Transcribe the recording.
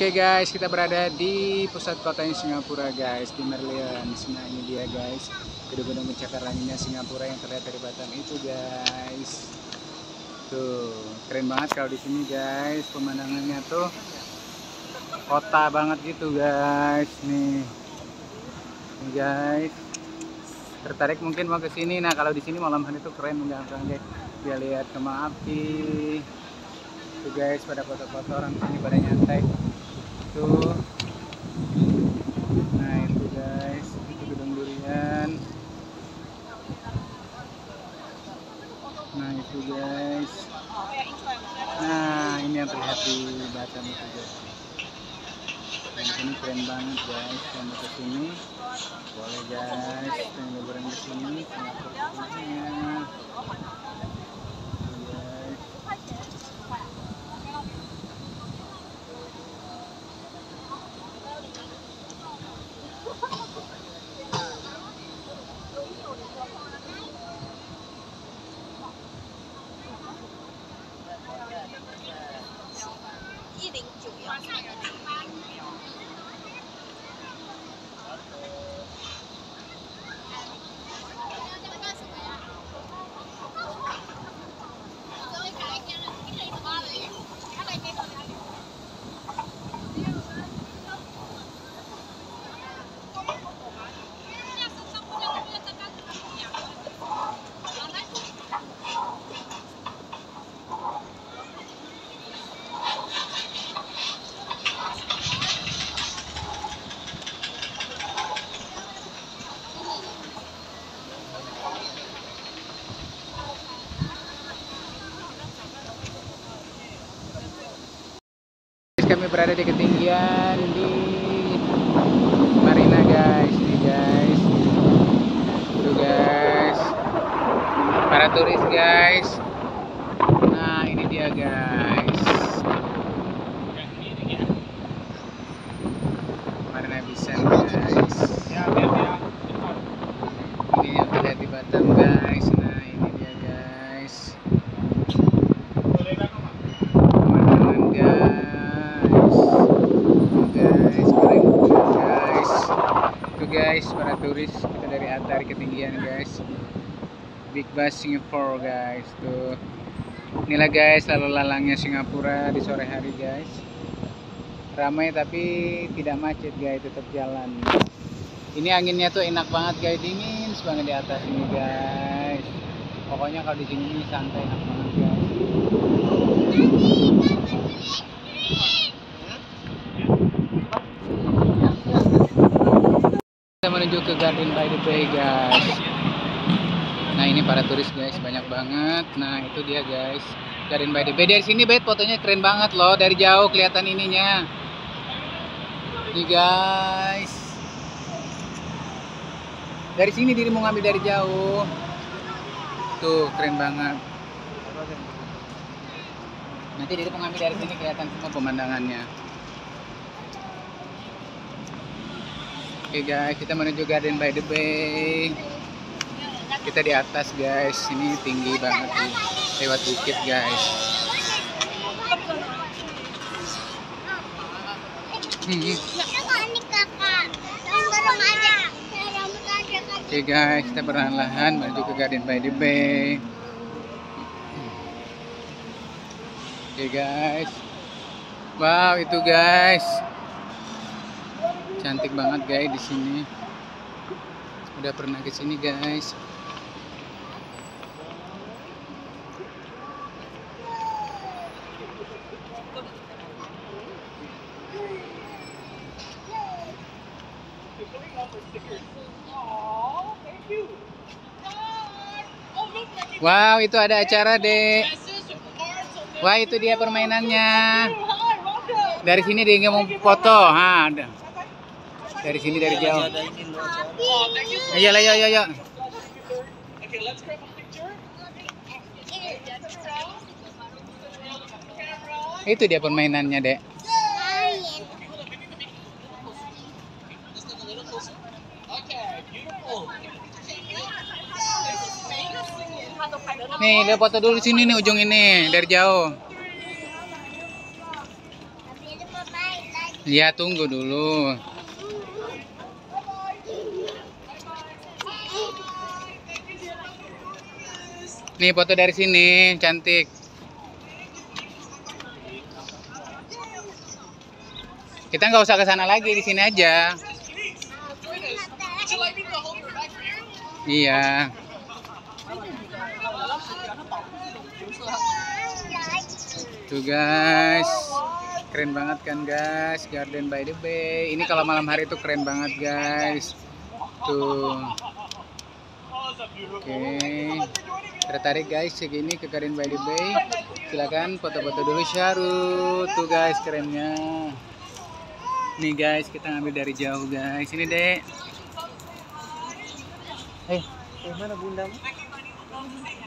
Oke guys, kita berada di pusat kotanya Singapura guys, di Merlions. Nah ini dia guys, gedung-gedung pencakar anginnya Singapura yang terlihat dari Batam itu guys. Tuh, keren banget kalau di sini guys, pemandangannya tuh kota banget gitu guys. Nih, nih guys, tertarik mungkin mau ke sini. Nah kalau di sini malam hari tuh keren banget guys. Dia lihat kembang api. Tuh guys, pada foto-foto orang sini pada nyantai tuh. Nah itu guys. Itu gedung durian. Nah itu guys. Nah ini yang terlihat di Batam itu guys. Dan ini keren banget guys. Yang mau ke sini boleh guys pengen liburan ke sini. Singapura kami berada di ketinggian di Marina guys. Nih guys. Tuh guys. Para turis guys. Nah ini dia guys. Marina bisa guys ini yang terlihat di Batam guys nah ini dia guys pemandangan guys guys keren guys itu guys para turis kita dari atas ketinggian guys Big Bus Singapore guys tuh. Inilah guys lalu lalangnya Singapura di sore hari guys. Ramai tapi tidak macet guys tetap jalan. Ini anginnya tuh enak banget guys dingin banget di atas ini guys. Pokoknya kalau di sini santai enak banget guys. Kita menuju ke Garden by the Bay guys nah ini para turis guys banyak banget. Nah itu dia guys. Garden by the Bay. Dari sini bet fotonya keren banget loh. Dari jauh kelihatan ininya. Nih guys. Dari sini diri mau ngambil dari jauh. Tuh keren banget. Nanti diri mau ngambil dari sini kelihatan semua pemandangannya. Oke guys, kita menuju Garden by the Bay. Kita di atas guys, ini tinggi banget nih, lewat bukit guys. Oke guys, kita perlahan-lahan menuju ke Garden by the Bay. Oke guys, wow itu guys. Cantik banget guys di sini. Udah pernah ke sini guys Wow, itu ada acara, Dek. Wah, itu dia permainannya. Dari sini dia mau foto. Ha, ada. Dari sini dari jauh. Ayo, ayo, ayo, ayo. Itu dia permainannya, Dek. Nih, dia foto dulu di sini nih ujung ini dari jauh. Iya, tunggu dulu. Nih foto dari sini, cantik. Kita nggak usah ke sana lagi, di sini aja. Iya. Tuh guys, keren banget kan guys, Garden by the Bay. Ini kalau malam hari tuh keren banget guys. Tuh. Oke. Tertarik guys segini ke Garden by the Bay? Silakan foto-foto dulu Syaru. Tuh guys kerennya. Nih guys, kita ngambil dari jauh guys. Ini dek. Eh, Eh, mana bundamu? Um,